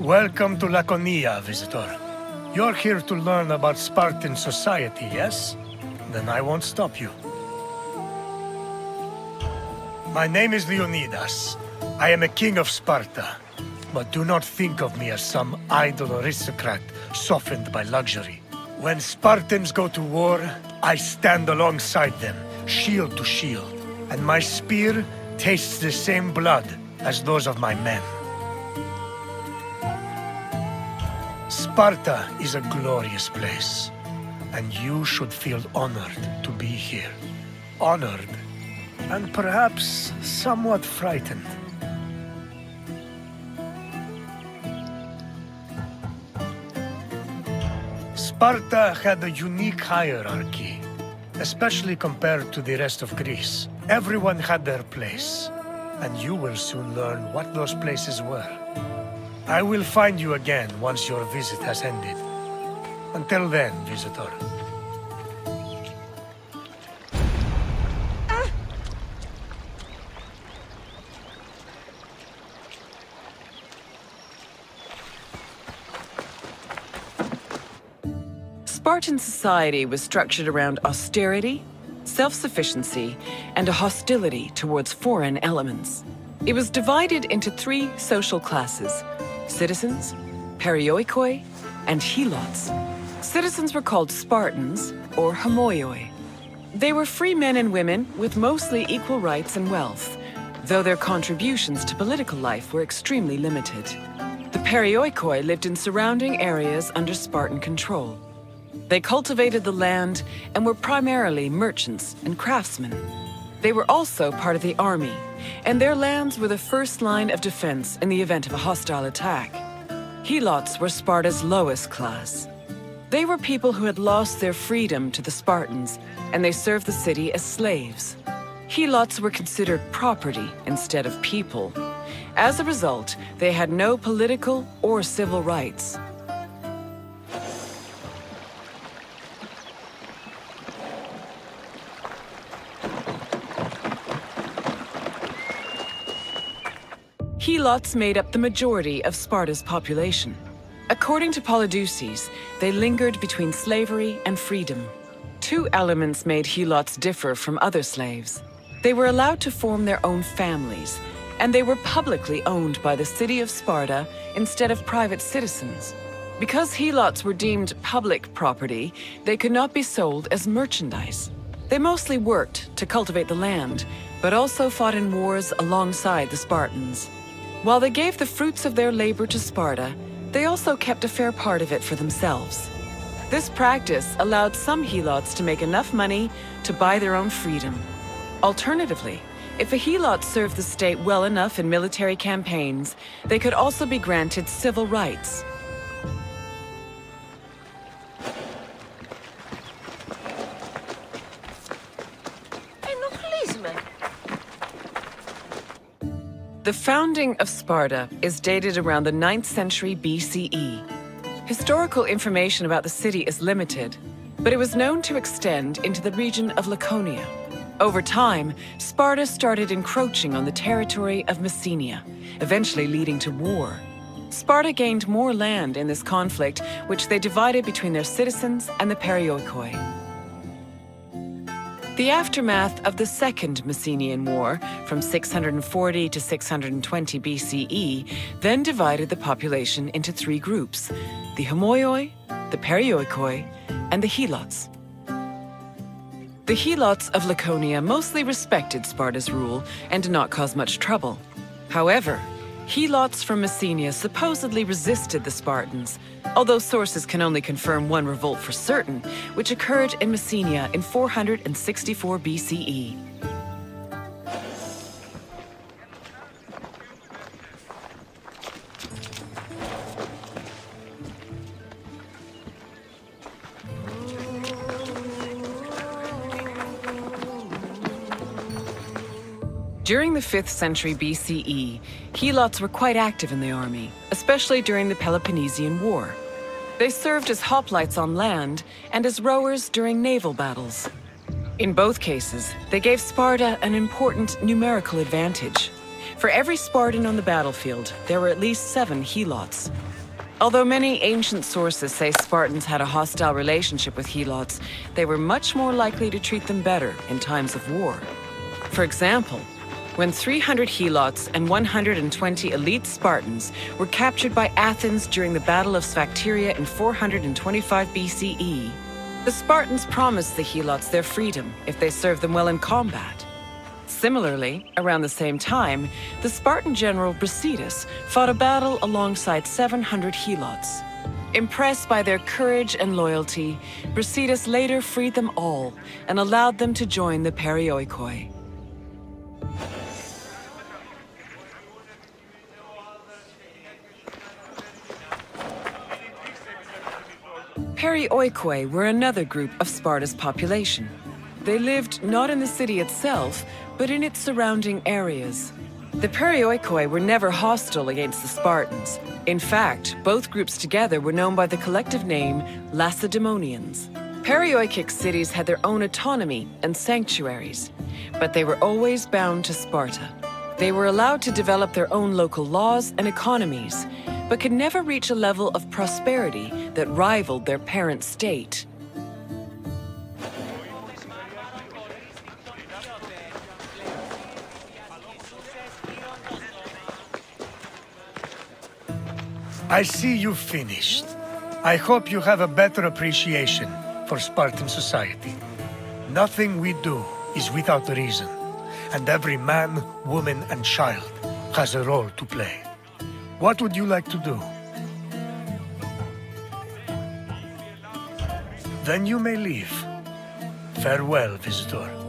Welcome to Laconia, visitor. You're here to learn about Spartan society, yes? Then I won't stop you. My name is Leonidas. I am a king of Sparta. But do not think of me as some idle aristocrat softened by luxury. When Spartans go to war, I stand alongside them, shield to shield. And my spear tastes the same blood as those of my men. Sparta is a glorious place, and you should feel honored to be here. Honored, and perhaps somewhat frightened. Sparta had a unique hierarchy, especially compared to the rest of Greece. Everyone had their place, and you will soon learn what those places were. I will find you again once your visit has ended. Until then, visitor. Spartan society was structured around austerity, self-sufficiency, and a hostility towards foreign elements. It was divided into three social classes, citizens, perioikoi, and helots. Citizens were called Spartans, or homoioi. They were free men and women with mostly equal rights and wealth, though their contributions to political life were extremely limited. The perioikoi lived in surrounding areas under Spartan control. They cultivated the land and were primarily merchants and craftsmen. They were also part of the army, and their lands were the first line of defense in the event of a hostile attack. Helots were Sparta's lowest class. They were people who had lost their freedom to the Spartans, and they served the city as slaves. Helots were considered property instead of people. As a result, they had no political or civil rights. Helots made up the majority of Sparta's population. According to Polydeuces, they lingered between slavery and freedom. Two elements made Helots differ from other slaves. They were allowed to form their own families, and they were publicly owned by the city of Sparta instead of private citizens. Because Helots were deemed public property, they could not be sold as merchandise. They mostly worked to cultivate the land, but also fought in wars alongside the Spartans. While they gave the fruits of their labor to Sparta, they also kept a fair part of it for themselves. This practice allowed some helots to make enough money to buy their own freedom. Alternatively, if a helot served the state well enough in military campaigns, they could also be granted civil rights. The founding of Sparta is dated around the 9th century BCE. Historical information about the city is limited, but it was known to extend into the region of Laconia. Over time, Sparta started encroaching on the territory of Messenia, eventually leading to war. Sparta gained more land in this conflict, which they divided between their citizens and the Perioikoi. The aftermath of the Second Messenian War, from 640 to 620 BCE, then divided the population into three groups the Homoioi, the Perioikoi, and the Helots. The Helots of Laconia mostly respected Sparta's rule and did not cause much trouble. However, Helots from Messenia supposedly resisted the Spartans, although sources can only confirm one revolt for certain, which occurred in Messenia in 464 BCE. During the 5th century BCE, Helots were quite active in the army, especially during the Peloponnesian War. They served as hoplites on land and as rowers during naval battles. In both cases, they gave Sparta an important numerical advantage. For every Spartan on the battlefield, there were at least seven Helots. Although many ancient sources say Spartans had a hostile relationship with Helots, they were much more likely to treat them better in times of war. For example, when 300 Helots and 120 elite Spartans were captured by Athens during the Battle of Sphacteria in 425 BCE, the Spartans promised the Helots their freedom if they served them well in combat. Similarly, around the same time, the Spartan general Brasidas fought a battle alongside 700 Helots. Impressed by their courage and loyalty, Brasidas later freed them all and allowed them to join the Perioikoi. Perioikoi were another group of Sparta's population. They lived not in the city itself, but in its surrounding areas. The Perioikoi were never hostile against the Spartans. In fact, both groups together were known by the collective name Lacedaemonians. Perioikic cities had their own autonomy and sanctuaries, but they were always bound to Sparta. They were allowed to develop their own local laws and economies, but could never reach a level of prosperity that rivaled their parent state. I see you finished. I hope you have a better appreciation for Spartan society. Nothing we do is without a reason, and every man, woman, and child has a role to play. What would you like to do? Then you may leave. Farewell, visitor.